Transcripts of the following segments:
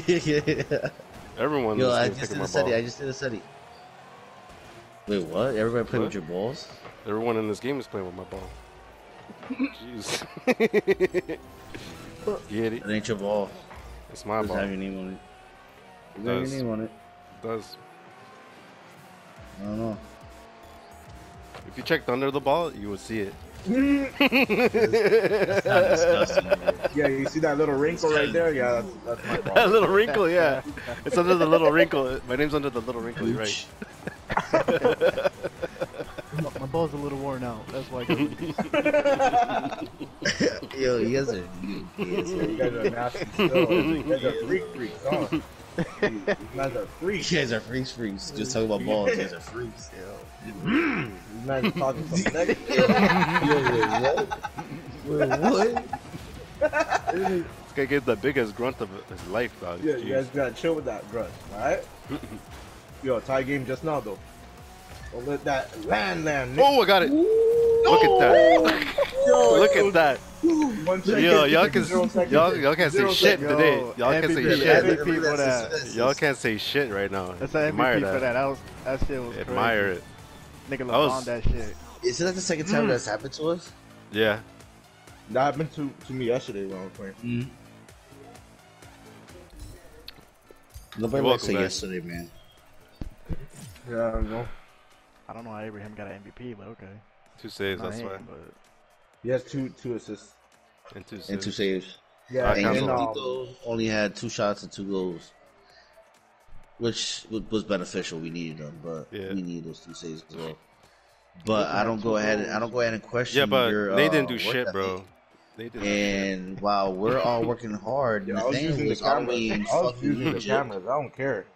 Everyone Yo, I just did a study. ball. I just did a study. Wait, what? Everybody playing What? with your balls? Everyone in this game is playing with my ball. Jeez. Get it? It ain't your ball. It's my Does ball. have your name on it. Does have Does. your name on it? does. I don't know. If you checked under the ball, you would see it. That's not disgusting. dude. Yeah, you see that little wrinkle right there? Yeah, that's, that's my that little wrinkle, yeah. It's under the little wrinkle. My name's under the little wrinkle, right. My, my ball's a little worn out. That's why. I Yo, you guys are you guys are- you guys are nasty still. You guys are freak freaks, huh? You, you guys are freaks. you guys are freaks, freaks. Just talking about balls. You guys are freaks. Yo. Hmm. You guys are talking some negative. Wait, what? This guy gave the biggest grunt of his life, dog. Yeah, you guys gotta chill with that grunt, alright? Yo, tie game just now though. Don't let that land land. Oh, I got it. Look at that. Yo, Look at that. One second, Yo, y'all can zero seconds. y'all y'all can't say shit seconds. today. Y'all can't say shit. MVP for that. Y'all can't say shit right now. That's an Admire MVP for that. That, was, that shit was Admire crazy. it. Nigga I was- LeBron that shit. Isn't that the second time that's happened to us? Yeah. That happened to, to me yesterday when I was playing. Mm. Nobody You're likes it yesterday, man. Yeah, I don't know. I don't know how Abraham got an MVP, but okay. Two saves, Not that's him, why. But He has two two assists. And two And saves. two saves. Yeah, And count and, them. um, only had two shots and two goals, which was beneficial. We needed them, but Yeah. we needed those two saves as well. But I don't go ahead. And, I don't go ahead and question. Yeah, but your, they uh, didn't do work shit, bro. They didn't. And while we're all working hard, yeah, I was the was all the way in I was fucking using the Egypt. cameras. I don't care.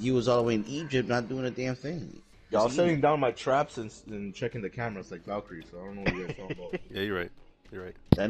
He was all the way in Egypt, not doing a damn thing. Yeah, I was setting down my traps and, and checking the cameras like Valkyrie, so I don't know what you guys talking about. Yeah, you're right. You're right. That